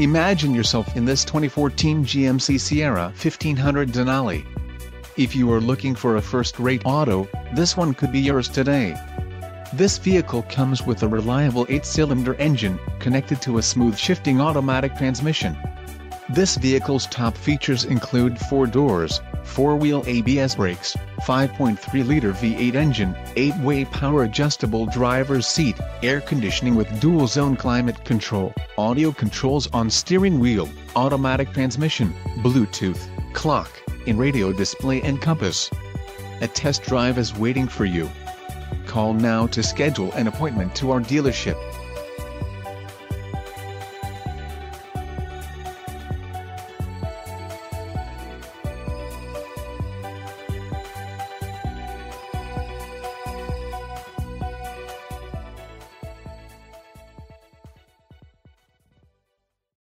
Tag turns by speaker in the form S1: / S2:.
S1: Imagine yourself in this 2014 GMC Sierra 1500 Denali. If you are looking for a first-rate auto, this one could be yours today. This vehicle comes with a reliable 8-cylinder engine, connected to a smooth shifting automatic transmission. This vehicle's top features include 4 doors, 4-wheel ABS brakes, 5.3-liter V8 engine, 8-way power adjustable driver's seat, air conditioning with dual-zone climate control, audio controls on steering wheel, automatic transmission, Bluetooth, clock, in-radio display and compass. A test drive is waiting for you. Call now to schedule an appointment to our dealership.